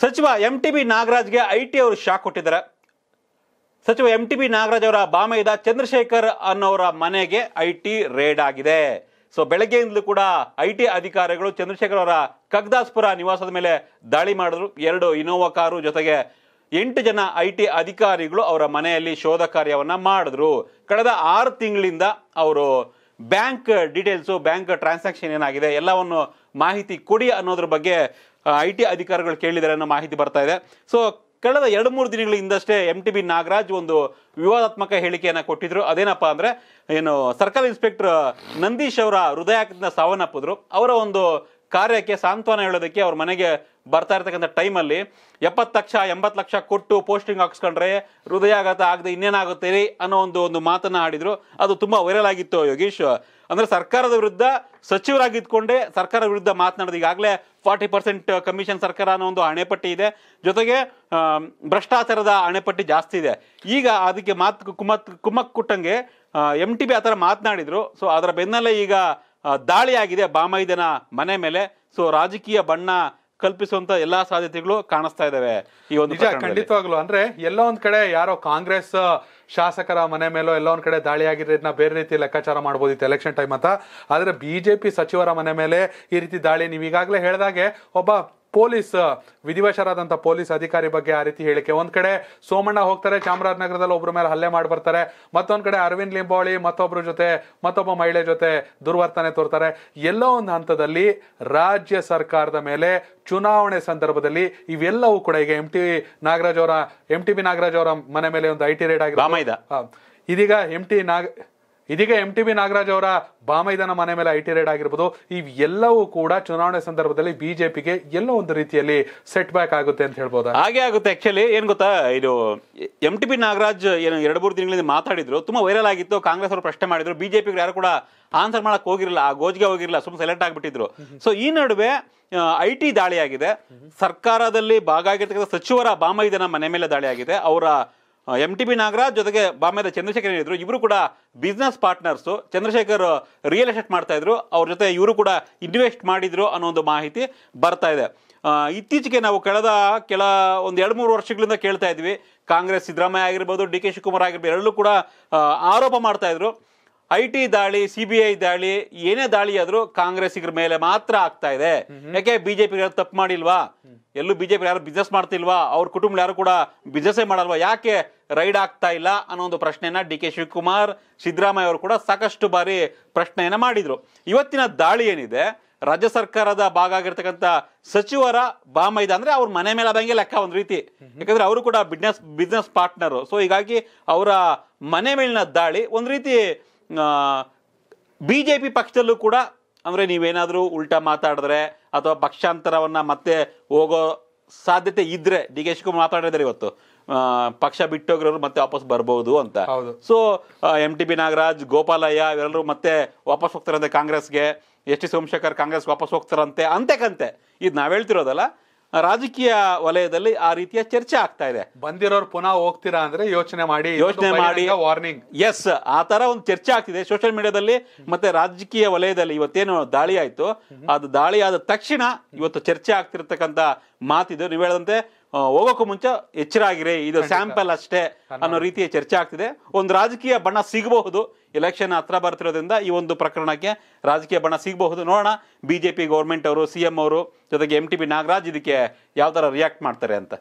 ಸಚಿವ M T B ನಾಗರಾಜ್ಗೆ I T ಅವರು ಶಾಕ್ ಕೊಟ್ಟಿದ್ದಾರೆ. ಸಚಿವ ಎಂ ಟಿ ಬಿ ನಾಗರಾಜ್ ಅವರ ಬಾಮೈದ ಚಂದ್ರಶೇಖರ್ ಅನ್ನೋರ ಮನೆಗೆ ಐ ಟಿ ರೇಡ್ ಆಗಿದೆ. ಸೊ ಬೆಳಗ್ಗೆಯಿಂದಲೂ ಕೂಡ ಐ ಟಿ ಅಧಿಕಾರಿಗಳು ಚಂದ್ರಶೇಖರ್ ಅವರ ಕಗ್ದಾಸ್ಪುರ ನಿವಾಸದ ಮೇಲೆ ದಾಳಿ ಮಾಡಿದ್ರು. ಎರಡು ಇನೋವಾ ಕಾರು ಜೊತೆಗೆ ಎಂಟು ಜನ ಐ ಟಿ ಅಧಿಕಾರಿಗಳು ಅವರ ಮನೆಯಲ್ಲಿ ಶೋಧ ಕಾರ್ಯವನ್ನು ಮಾಡಿದ್ರು. ಕಳೆದ ಆರು ತಿಂಗಳಿಂದ ಅವರು ಬ್ಯಾಂಕ್ ಡೀಟೇಲ್ಸು, ಬ್ಯಾಂಕ್ ಟ್ರಾನ್ಸಾಕ್ಷನ್ ಏನಾಗಿದೆ, ಎಲ್ಲವನ್ನು ಮಾಹಿತಿ ಕೊಡಿ ಅನ್ನೋದ್ರ ಬಗ್ಗೆ ಐ ಟಿ ಅಧಿಕಾರಿಗಳು ಕೇಳಿದ್ದಾರೆ ಅನ್ನೋ ಮಾಹಿತಿ ಬರ್ತಾ ಇದೆ. ಸೊ ಕಳೆದ ಎರಡು ಮೂರು ದಿನಗಳ ಹಿಂದಷ್ಟೇ ಎಂ ಟಿ ಬಿ ನಾಗರಾಜ್ ಒಂದು ವಿವಾದಾತ್ಮಕ ಹೇಳಿಕೆಯನ್ನು ಕೊಟ್ಟಿದ್ರು. ಅದೇನಪ್ಪ ಅಂದ್ರೆ, ಏನು, ಸರ್ಕಲ್ ಇನ್ಸ್ಪೆಕ್ಟರ್ ನಂದೀಶ್ ಅವರ ಹೃದಯಾಘಾತದಿಂದ ಸಾವನ್ನಪ್ಪಿದ್ರು. ಅವರ ಒಂದು ಕಾರ್ಯಕ್ಕೆ ಸಾಂತ್ವನ ಹೇಳೋದಕ್ಕೆ ಅವ್ರ ಮನೆಗೆ ಬರ್ತಾ ಇರ್ತಕ್ಕಂಥ ಟೈಮಲ್ಲಿ ಎಪ್ಪತ್ತು ಲಕ್ಷ, ಎಂಬತ್ತು ಲಕ್ಷ ಕೊಟ್ಟು ಪೋಸ್ಟಿಂಗ್ ಹಾಕ್ಸ್ಕೊಂಡ್ರೆ ಹೃದಯಾಘಾತ ಆಗದೆ ಇನ್ನೇನಾಗುತ್ತೆ ಅನ್ನೋ ಒಂದು ಒಂದು ಮಾತನ್ನು ಆಡಿದ್ರು. ಅದು ತುಂಬ ವೈರಲ್ ಆಗಿತ್ತು ಯೋಗೀಶ್. ಅಂದ್ರೆ ಸರ್ಕಾರದ ವಿರುದ್ಧ ಸಚಿವರಾಗಿದ್ಕೊಂಡೇ ಸರ್ಕಾರ ವಿರುದ್ಧ ಮಾತನಾಡೋದು. ಈಗಾಗಲೇ ಫಾರ್ಟಿ ಪರ್ಸೆಂಟ್ ಕಮಿಷನ್ ಸರ್ಕಾರ ಅನ್ನೋ ಒಂದು ಹಣೆಪಟ್ಟಿ ಇದೆ. ಜೊತೆಗೆ ಭ್ರಷ್ಟಾಚಾರದ ಹಣೆಪಟ್ಟಿ ಜಾಸ್ತಿ ಇದೆ. ಈಗ ಅದಕ್ಕೆ ಮಾತು ಕುಮತ್ ಕುಮ್ಮಕ್ ಕುಟ್ಟಂಗೆ ಎಂ ಟಿ ಬಿ ಆ ಥರ ಮಾತನಾಡಿದ್ರು. ಸೊ, ಅದರ ಬೆನ್ನಲ್ಲೇ ಈಗ ದಾಳಿಯಾಗಿದೆ ಬಾಮೈದನ ಮನೆ ಮೇಲೆ. ಸೊ, ರಾಜಕೀಯ ಬಣ್ಣ ಕಲ್ಪಿಸುವಂತ ಎಲ್ಲಾ ಸಾಧ್ಯತೆಗಳು ಕಾಣಿಸ್ತಾ ಇದಾವೆ ಈ ಒಂದು ನಿಜ. ಖಂಡಿತವಾಗ್ಲು ಅಂದ್ರೆ ಎಲ್ಲ ಒಂದ್ ಕಡೆ ಯಾರೋ ಕಾಂಗ್ರೆಸ್ ಶಾಸಕರ ಮನೆ ಮೇಲೋ ಎಲ್ಲ ಒಂದ್ ಕಡೆ ದಾಳಿ ಆಗಿರೋದನ್ನ ಬೇರೆ ರೀತಿ ಲೆಕ್ಕಾಚಾರ ಮಾಡ್ಬೋದಿತ್ತು ಎಲೆಕ್ಷನ್ ಟೈಮ್ ಅಂತ ಆದ್ರೆ ಬಿಜೆಪಿ ಸಚಿವರ ಮನೆ ಮೇಲೆ ಈ ರೀತಿ ದಾಳಿ ನೀವು ಈಗಾಗಲೇ ಹೇಳಿದಾಗೆ ಒಬ್ಬ ಪೊಲೀಸ್ ವಿಧಿವಶರಾದಂತ ಪೊಲೀಸ್ ಅಧಿಕಾರಿ ಬಗ್ಗೆ ಆ ರೀತಿ ಹೇಳಿಕೆ. ಒಂದ್ ಕಡೆ ಸೋಮಣ್ಣ ಹೋಗ್ತಾರೆ ಚಾಮರಾಜನಗರದಲ್ಲಿ ಒಬ್ಬರ ಮೇಲೆ ಹಲ್ಲೆ ಮಾಡಿ ಬರ್ತಾರೆ. ಮತ್ತೊಂದ್ ಕಡೆ ಅರವಿಂದ್ ಲಿಂಬಾವಳಿ ಮತ್ತೊಬ್ಬರ ಜೊತೆ ಮತ್ತೊಬ್ಬ ಮಹಿಳೆ ಜೊತೆ ದುರ್ವರ್ತನೆ ತೋರ್ತಾರೆ. ಎಲ್ಲೋ ಒಂದು ಹಂತದಲ್ಲಿ ರಾಜ್ಯ ಸರ್ಕಾರದ ಮೇಲೆ ಚುನಾವಣೆ ಸಂದರ್ಭದಲ್ಲಿ ಇವೆಲ್ಲವೂ ಕೂಡ ಈಗ ಎಂ ಟಿ ನಾಗರಾಜ್ ಅವರ ಎಂ ಟಿ ಬಿ ನಾಗರಾಜ್ ಅವರ ಮನೆ ಮೇಲೆ ಒಂದು ಐ ಟಿ ರೇಡ್ ಆಗಿದೆ. ಇದೀಗ ಎಂ ಟಿ ನಾಗ ಇದೀಗ ಎಂ ಟಿ ಬಿ ನಾಗರಾಜ್ ಅವರ ಬಾಮೈದನ ಮನೆ ಮೇಲೆ ಐ ಟಿ ರೇಡ್ ಆಗಿರ್ಬೋದು ಇವೆಲ್ಲವೂ ಕೂಡ ಚುನಾವಣೆ ಸಂದರ್ಭದಲ್ಲಿ ಬಿಜೆಪಿಗೆ ಎಲ್ಲೋ ಒಂದು ರೀತಿಯಲ್ಲಿ ಸೆಟ್ ಬ್ಯಾಕ್ ಆಗುತ್ತೆ ಅಂತ ಹೇಳ್ಬೋದು? ಹಾಗೆ ಆಗುತ್ತೆ. ಆಕ್ಚುಲಿ ಏನ್ ಗೊತ್ತಾ? ಇದು ಎಂ ಟಿ ಬಿ ನಾಗರಾಜ್ ಏನು ಎರಡು, ಮೂರು ದಿನಗಳಿಂದ ಮಾತಾಡಿದ್ರು. ತುಂಬಾ ವೈರಲ್ ಆಗಿತ್ತು. ಕಾಂಗ್ರೆಸ್ ಅವರು ಪ್ರಶ್ನೆ ಮಾಡಿದ್ರು. ಬಿಜೆಪಿ ಯಾರು ಕೂಡ ಆನ್ಸರ್ ಮಾಡಕ್ ಹೋಗಿರಲಿಲ್ಲ. ಆ ಗೋಜ್ಗೆ ಹೋಗಿರಲಿಲ್ಲ. ಸುಮ್ಮನೆ ಸೆಲೆಕ್ಟ್ ಆಗಿಬಿಟ್ಟಿದ್ರು. ಸೊ ಈ ನಡುವೆ ಐ ಟಿ ದಾಳಿ ಆಗಿದೆ ಸರ್ಕಾರದಲ್ಲಿ ಭಾಗ ಆಗಿರ್ತಕ್ಕಂಥ ಸಚಿವರ ಬಾಮೈದನ ಮನೆ ಮೇಲೆ ದಾಳಿ ಆಗಿದೆ ಅವರ ಎಂ ಟಿ ಬಿ ನಾಗರಾಜ್ ಜೊತೆಗೆ ಬಾಮೇದ ಚಂದ್ರಶೇಖರ್ ಇದ್ರು. ಇವರು ಕೂಡ business partners Chandrashekar real estate ಮಾಡ್ತಾ ಇದ್ರು. ಅವ್ರ ಜೊತೆ ಇವರು ಕೂಡ ಇನ್ವೆಸ್ಟ್ ಮಾಡಿದ್ರು ಅನ್ನೋ ಒಂದು ಮಾಹಿತಿ ಬರ್ತಾ ಇದೆ. ಇತ್ತೀಚೆಗೆ ನಾವು ಕಳೆದ ಕೆಲ ಒಂದು ಎರಡು ಮೂರು ವರ್ಷಗಳಿಂದ ಕೇಳ್ತಾ ಇದ್ವಿ. ಕಾಂಗ್ರೆಸ್ ಸಿದ್ದರಾಮಯ್ಯ ಆಗಿರ್ಬೋದು, ಡಿ ಕೆ ಶಿವಕುಮಾರ್ ಆಗಿರ್ಬೋದು, ಎಲ್ಲರೂ ಕೂಡ ಆರೋಪ ಮಾಡ್ತಾ ಇದ್ರು. ಐ ಟಿ ದಾಳಿ ಸಿಬಿಐ ದಾಳಿ ಏನೇ ದಾಳಿ ಆದ್ರೂ ಕಾಂಗ್ರೆಸ್ಸಿಗರ ಮೇಲೆ ಮಾತ್ರ ಆಗ್ತಾ ಇದೆ. ಯಾಕೆ ಬಿಜೆಪಿ ತಪ್ಪು ಮಾಡಿಲ್ವಾ? ಎಲ್ಲೂ ಬಿಜೆಪಿ ಯಾರು ಬಿಸ್ನೆಸ್ ಮಾಡ್ತಿಲ್ವಾ? ಅವ್ರ ಕುಟುಂಬ ಯಾರು ಕೂಡ ಬಿಸ್ನೆಸ್ಸೇ ಮಾಡಲ್ವಾ? ಯಾಕೆ ರೈಡ್ ಆಗ್ತಾ ಇಲ್ಲ ಅನ್ನೋ ಒಂದು ಪ್ರಶ್ನೆಯನ್ನ ಡಿ ಕೆ ಶಿವಕುಮಾರ್ ಸಿದ್ದರಾಮಯ್ಯ ಅವರು ಕೂಡ ಸಾಕಷ್ಟು ಬಾರಿ ಪ್ರಶ್ನೆಯನ್ನ ಮಾಡಿದ್ರು. ಇವತ್ತಿನ ದಾಳಿ ಏನಿದೆ? ರಾಜ್ಯ ಸರ್ಕಾರದ ಭಾಗ ಆಗಿರ್ತಕ್ಕಂಥ ಸಚಿವರ ಬಾಮೈದ ಅಂದ್ರೆ ಅವ್ರ ಮನೆ ಮೇಲೆ ಆದಂಗೆ ಲೆಕ್ಕ ಒಂದ್ ರೀತಿ. ಯಾಕಂದ್ರೆ ಅವರು ಕೂಡ ಬಿಸ್ನೆಸ್ ಬಿಸ್ನೆಸ್ ಪಾರ್ಟ್ನರು ಸೊ ಹೀಗಾಗಿ ಅವರ ಮನೆ ಮೇಲಿನ ದಾಳಿ ಒಂದ್ ರೀತಿ ಬಿಜೆಪಿ ಪಕ್ಷದಲ್ಲೂ ಕೂಡ ಅಂದರೆ ನೀವೇನಾದರೂ ಉಲ್ಟಾ ಮಾತಾಡಿದ್ರೆ ಅಥವಾ ಪಕ್ಷಾಂತರವನ್ನು ಮತ್ತೆ ಹೋಗೋ ಸಾಧ್ಯತೆ ಇದ್ರೆ ಡಿ ಕೆ ಶಿವಕುಮಾರ್ ಮಾತಾಡಿದ್ದಾರೆ ಇವತ್ತು. ಪಕ್ಷ ಬಿಟ್ಟೋಗಿರೋರು ಮತ್ತೆ ವಾಪಸ್ ಬರ್ಬೋದು ಅಂತ. So M T B Nagaraj Gopalaiah ಇವರೆಲ್ಲರೂ ಮತ್ತೆ ವಾಪಸ್ ಹೋಗ್ತಾರಂತೆ ಕಾಂಗ್ರೆಸ್ಗೆ. ಎಸ್ ಟಿ ಸೋಮಶೇಖರ್ ಕಾಂಗ್ರೆಸ್ ವಾಪಸ್ ಹೋಗ್ತಾರಂತೆ ಅಂತೆ ಕಂತೆ. ಇದು ನಾವು ಹೇಳ್ತಿರೋದಲ್ಲ ರಾಜಕೀಯ ವಲಯದಲ್ಲಿ ಆ ರೀತಿಯ ಚರ್ಚೆ ಆಗ್ತಾ ಇದೆ. ಬಂದಿರೋರು ಪುನಃ ಹೋಗ್ತೀರಾ ಅಂದ್ರೆ ಯೋಚನೆ ಮಾಡಿ ಯೋಚನೆ ಮಾಡಿ. ವಾರ್ನಿಂಗ್. ಎಸ್ ಆ ತರ ಒಂದು ಚರ್ಚೆ ಆಗ್ತಿದೆ. ಸೋಷಿಯಲ್ ಮೀಡಿಯಾದಲ್ಲಿ ಮತ್ತೆ ರಾಜಕೀಯ ವಲಯದಲ್ಲಿ ಇವತ್ತೇನು ದಾಳಿ ಆಯ್ತು ಅದು ದಾಳಿ ಆದ ತಕ್ಷಣ ಇವತ್ತು ಚರ್ಚೆ ಆಗ್ತಿರ್ತಕ್ಕಂತ ಮಾತಿದೆ. ನೀವು ಹೇಳದಂತೆ ಹೋಗೋಕ್ಕೂ ಮುಂಚೆ ಎಚ್ಚರ ಆಗಿರಿ. ಇದು ಸ್ಯಾಂಪಲ್ ಅಷ್ಟೇ ಅನ್ನೋ ರೀತಿಯ ಚರ್ಚೆ ಆಗ್ತಿದೆ. ಒಂದು ರಾಜಕೀಯ ಬಣ್ಣ ಸಿಗಬಹುದು. ಎಲೆಕ್ಷನ್ ಹತ್ರ ಬರ್ತಿರೋದ್ರಿಂದ ಈ ಒಂದು ಪ್ರಕರಣಕ್ಕೆ ರಾಜಕೀಯ ಬಣ್ಣ ಸಿಗಬಹುದು. ನೋಡೋಣ. ಬಿಜೆಪಿ ಗೌರ್ಮೆಂಟ್ ಅವರು ಸಿಎಂ ಅವರು ಜೊತೆಗೆ ಎಂ ಟಿ ಬಿ ನಾಗರಾಜ್ ಇದಕ್ಕೆ ಯಾವ ಥರ ರಿಯಾಕ್ಟ್ ಮಾಡ್ತಾರೆ ಅಂತ.